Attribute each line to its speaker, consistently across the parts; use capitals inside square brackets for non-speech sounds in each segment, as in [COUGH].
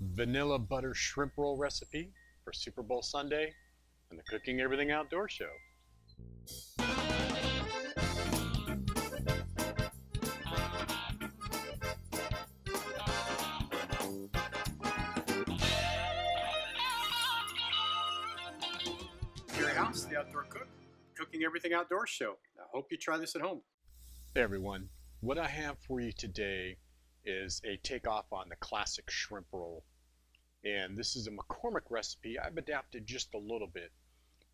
Speaker 1: vanilla butter shrimp roll recipe for Super Bowl Sunday and the Cooking Everything Outdoor show.
Speaker 2: Gary House, the Outdoor Cook, Cooking Everything Outdoors show. I hope you try this at home.
Speaker 1: Hey everyone, what I have for you today is a takeoff on the classic shrimp roll. And this is a McCormick recipe. I've adapted just a little bit,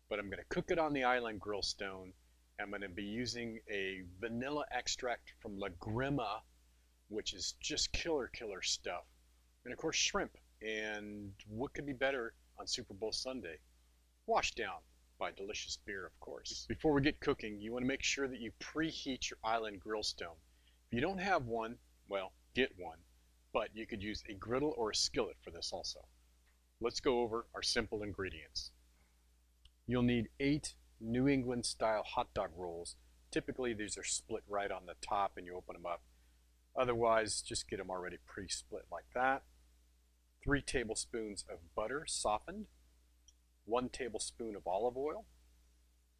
Speaker 1: but I'm going to cook it on the Island Grillstone. I'm going to be using a vanilla extract from La Grima, which is just killer, killer stuff. And of course, shrimp. And what could be better on Super Bowl Sunday? Washed down by delicious beer, of course. Before we get cooking, you want to make sure that you preheat your Island Grillstone. If you don't have one, well, get one, but you could use a griddle or a skillet for this also. Let's go over our simple ingredients. You'll need eight New England style hot dog rolls. Typically these are split right on the top and you open them up. Otherwise, just get them already pre-split like that. Three tablespoons of butter softened. One tablespoon of olive oil.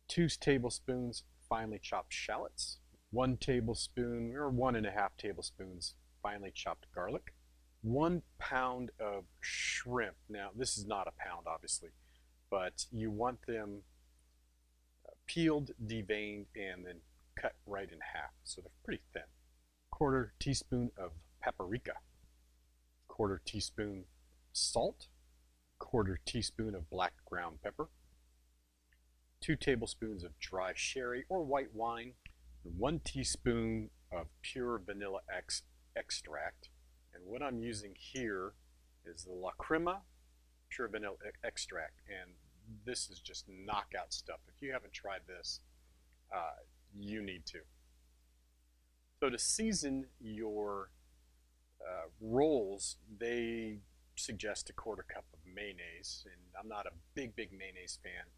Speaker 1: Two tablespoons finely chopped shallots. One tablespoon or one and a half tablespoons finely chopped garlic, one pound of shrimp. Now, this is not a pound, obviously, but you want them uh, peeled, deveined, and then cut right in half, so they're pretty thin. Quarter teaspoon of paprika, quarter teaspoon salt, quarter teaspoon of black ground pepper, two tablespoons of dry sherry or white wine, one teaspoon of pure vanilla X extract. And what I'm using here is the Lagrima Pure Vanilla Extract. And this is just knockout stuff. If you haven't tried this, uh, you need to. So to season your uh, rolls, they suggest a quarter cup of mayonnaise. And I'm not a big, big mayonnaise fan.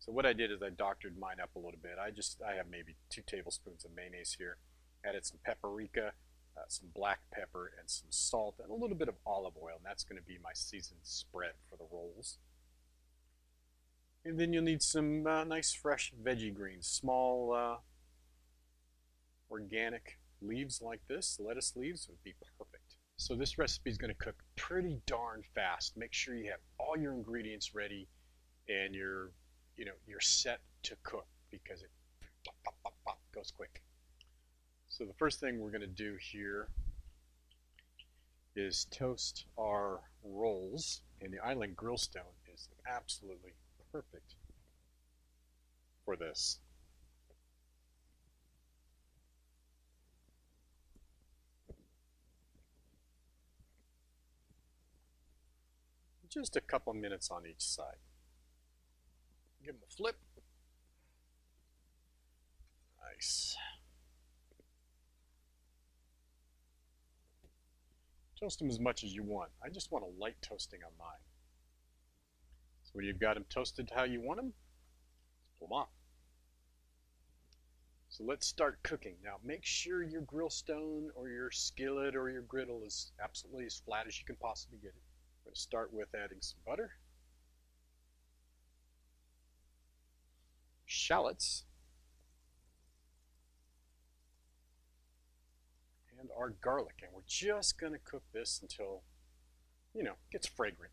Speaker 1: So what I did is I doctored mine up a little bit. I just, I have maybe two tablespoons of mayonnaise here. Added some paprika, uh, some black pepper, and some salt, and a little bit of olive oil, and that's going to be my seasoned spread for the rolls. And then you'll need some uh, nice fresh veggie greens, small uh, organic leaves like this, lettuce leaves would be perfect. So this recipe is going to cook pretty darn fast. Make sure you have all your ingredients ready and you're, you know, you're set to cook because it pop, pop, pop, goes quick. So the first thing we're going to do here is toast our rolls, and the Island Grillstone is absolutely perfect for this. Just a couple minutes on each side. Give them a flip. Nice. Toast them as much as you want. I just want a light toasting on mine. So when you've got them toasted how you want them, pull them off. So let's start cooking. Now make sure your grill stone or your skillet or your griddle is absolutely as flat as you can possibly get it. I'm going to start with adding some butter, shallots, and our garlic. And we're just going to cook this until, you know, gets fragrant.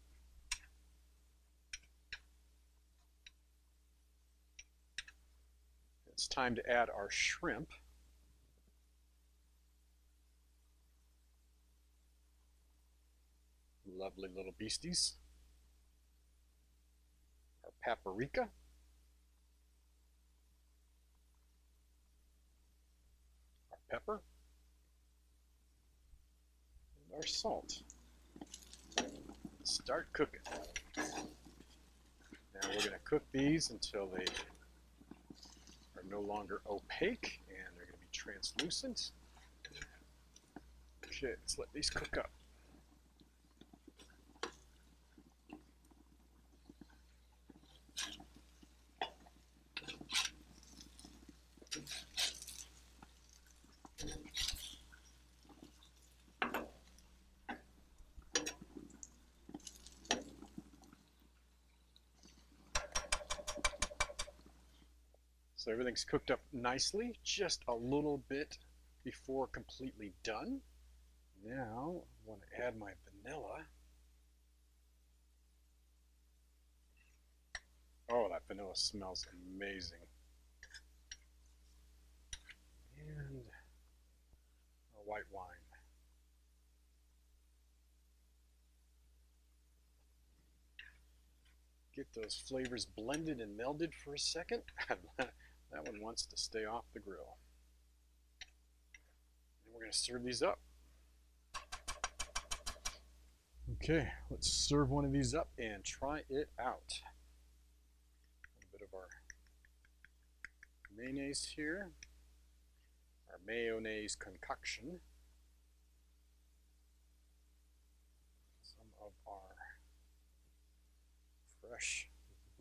Speaker 1: It's time to add our shrimp. Lovely little beasties. Our paprika. Our pepper our salt. Start cooking. Now we're going to cook these until they are no longer opaque and they're going to be translucent. Okay, let's let these cook up. So everything's cooked up nicely, just a little bit before completely done. Now I want to add my vanilla. Oh, that vanilla smells amazing. And a white wine. Get those flavors blended and melded for a second. [LAUGHS] that one wants to stay off the grill. And we're going to serve these up. Okay, let's serve one of these up and try it out. A bit of our mayonnaise here, our mayonnaise concoction, some of our fresh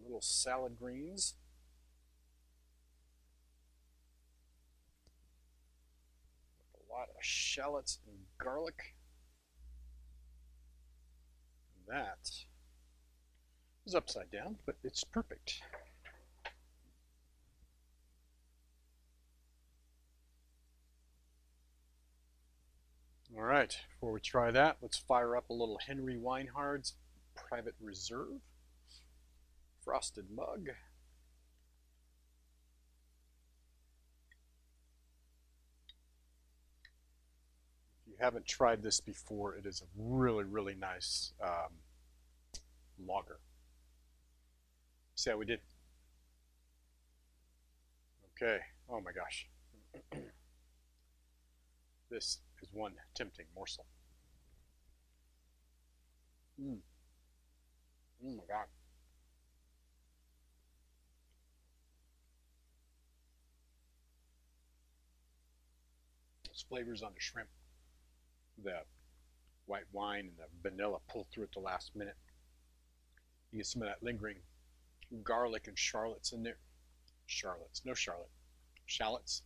Speaker 1: little salad greens. A lot of shallots and garlic. That is upside down, but it's perfect. All right, before we try that, let's fire up a little Henry Weinhard's Private Reserve frosted mug. You haven't tried this before, it is a really, really nice um, lager. See how we did? Okay. Oh my gosh. [CLEARS THROAT] this is one tempting morsel. Mm. Oh my god. Flavors on the shrimp, the white wine and the vanilla pull through at the last minute. You get some of that lingering garlic and shallots in there. Shallots, no Charlotte. Shallots.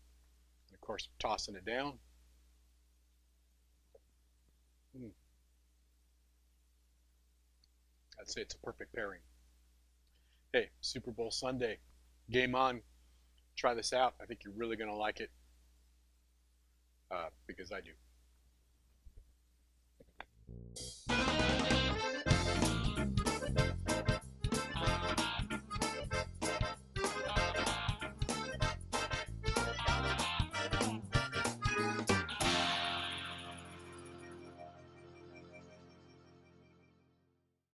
Speaker 1: And of course, tossing it down. Mm. I'd say it's a perfect pairing. Hey, Super Bowl Sunday, game on. Try this out. I think you're really going to like it uh, because I do. Thank you.